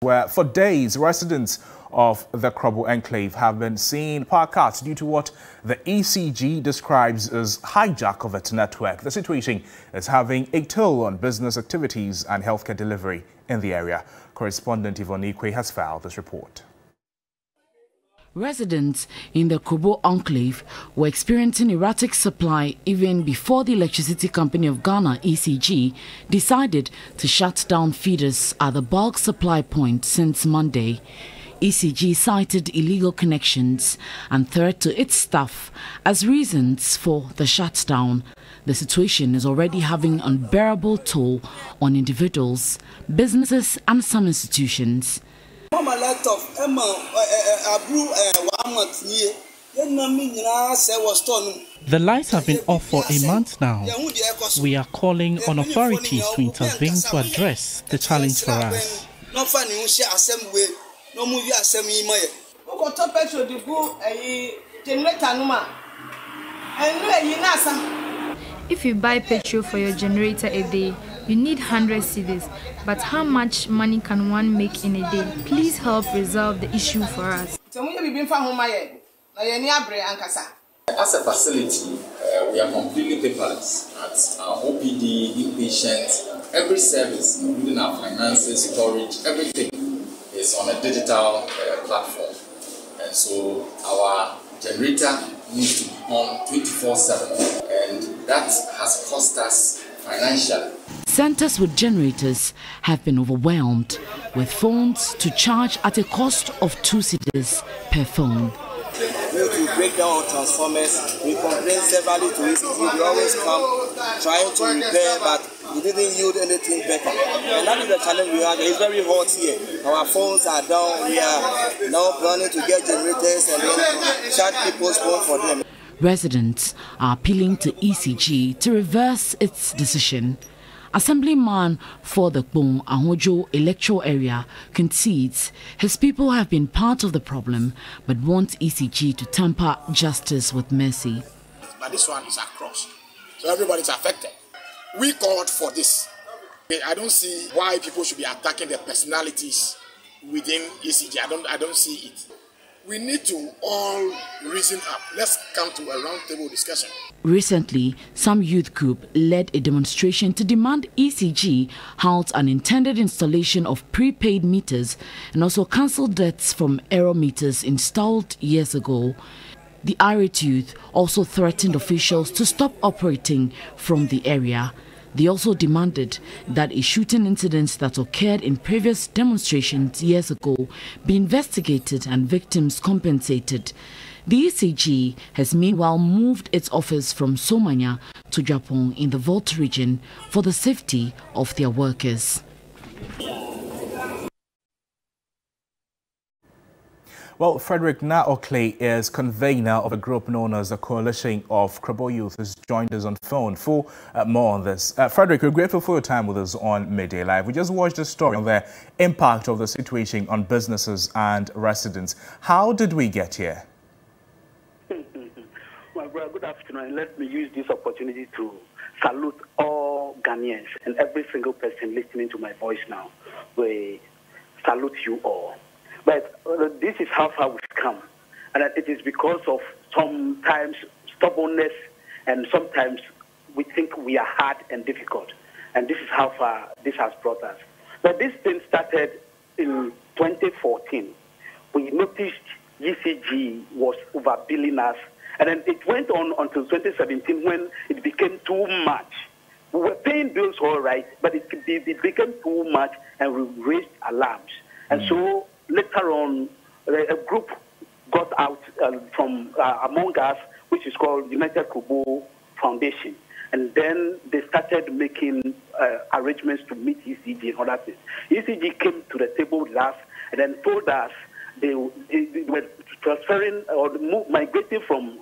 where for days residents of the Krobo enclave have been seeing power cuts due to what the ECG describes as hijack of its network. The situation is having a toll on business activities and healthcare delivery in the area. Correspondent Yvonne Ikwe has filed this report. Residents in the Krobo enclave were experiencing erratic supply even before the Electricity Company of Ghana, ECG, decided to shut down feeders at the bulk supply point since Monday. ECG cited illegal connections and threat to its staff as reasons for the shutdown. The situation is already having unbearable toll on individuals, businesses and some institutions. The lights have been off for a month now. We are calling on authorities to intervene to address the challenge for us. If you buy petrol for your generator a day, you need 100 cedis. But how much money can one make in a day? Please help resolve the issue for us. As a facility, uh, we are completely paperless at our OPD, inpatient, every service, including our finances, storage, everything is on a digital uh, platform. And so our generator needs to be on 24 7, and that has cost us financially. Centers with generators have been overwhelmed with phones to charge at a cost of two cedis per phone. We need to break down our transformers. We complain severally to ECG. We always come trying to repair, but we didn't yield anything better. And that is the challenge we have. It's very hot here. Our phones are down. We are now planning to get generators and then charge people's phone for them. Residents are appealing to ECG to reverse its decision. Assemblyman for the Kpong Ahojo electoral area concedes his people have been part of the problem but wants ECG to tamper justice with mercy. But this one is across, so everybody's affected. We called for this. I don't see why people should be attacking the personalities within ECG. I don't, I don't see it we need to all reason up. Let's come to a roundtable discussion. Recently, some youth group led a demonstration to demand ECG halt an intended installation of prepaid meters and also cancel debts from error meters installed years ago. The irate youth also threatened officials to stop operating from the area. They also demanded that a shooting incident that occurred in previous demonstrations years ago be investigated and victims compensated. The ECG has meanwhile moved its office from Somanya to Juapong in the Volta region for the safety of their workers. Well, Frederick Naokle is convener of a group known as the Coalition of Krobo Youth, has joined us on phone for uh, more on this. Uh, Frederick, we're grateful for your time with us on Midday Live. We just watched a story on the impact of the situation on businesses and residents. How did we get here? well, good afternoon. Let me use this opportunity to salute all Ghanaians and every single person listening to my voice now. We salute you all. But uh, this is how far we've come. And it is because of sometimes stubbornness and sometimes we think we are hard and difficult. And this is how far this has brought us. But this thing started in 2014. We noticed ECG was overbilling us. And then it went on until 2017 when it became too much. We were paying bills all right, but it, it became too much and we raised alarms. And mm. so later on, a group got out uh, from uh, among us, which is called United Krobo Foundation. And then they started making uh, arrangements to meet ECG and other things. ECG came to the table with us and then told us they, they were transferring or move, migrating from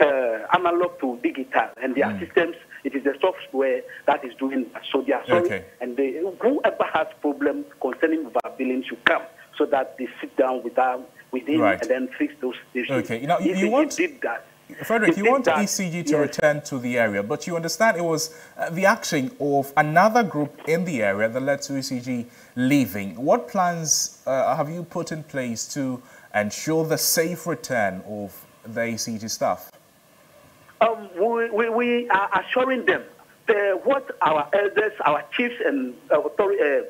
uh, analog to digital, and their mm. systems, it is the software that is doing that. So they are sorry, okay. and they, whoever has problems concerning billing should come so that they sit down with them, with him right. and then fix those issues. Okay, you know, you, you want did that. Frederick, you want that, ECG to yes. return to the area, but you understand it was uh, the action of another group in the area that led to ECG leaving. What plans uh, have you put in place to ensure the safe return of the ECG staff? Um, we, we, we, are assuring them the, what our elders, our chiefs, and uh, uh,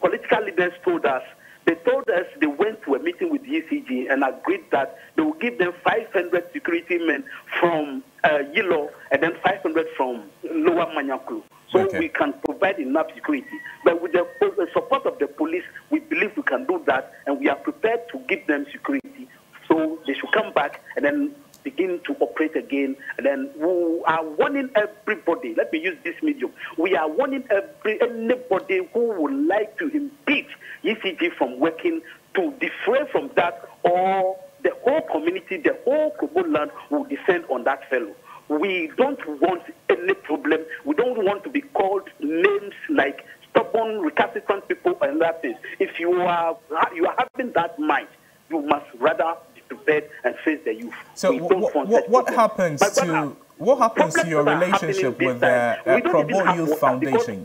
political leaders told us they told us they went to a meeting with the ECG and agreed that they will give them 500 security men from uh, Yilo and then 500 from Lower Manya Krobo. So okay. we can provide enough security. But with the, the support of the police, we believe we can do that and we are prepared to give them security. So they should come back and then begin to operate again. And then we are warning everybody. Let me use this medium. We are warning every anybody who would like to impeach ECG from working to defray from that, or the whole community, the whole Krobo land will descend on that fellow. We don't want any problem. We don't want to be called names like stubborn, recalcitrant people and that things. If you are you are having that mind, you must rather be prepared and face the youth. So what, what, what happens but, to what happens to your relationship with the uh, Youth Foundation?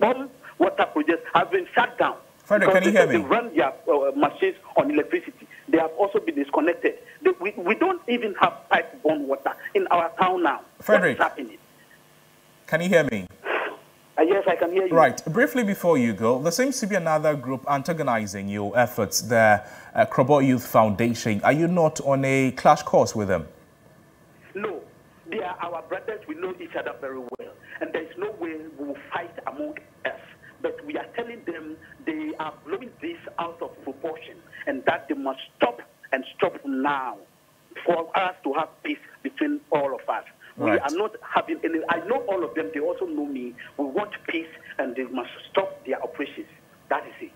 Water projects have been shut down. Frederick, can you hear me? They run their uh, machines on electricity. They have also been disconnected. They, we, we don't even have pipe-borne water in our town now. Frederick, What's happening? Can you hear me? Uh, yes, I can hear you. Right. Briefly before you go, there seems to be another group antagonizing your efforts, the uh, Krobo Youth Foundation. Are you not on a clash course with them? No. They are our brothers. We know each other very well. And there's no way we will fight among us. But we are telling them they are blowing this out of proportion and that they must stop and stop now for us to have peace between all of us. Right. We are not having any. I know all of them. They also know me. We want peace, and they must stop their operations. That is it.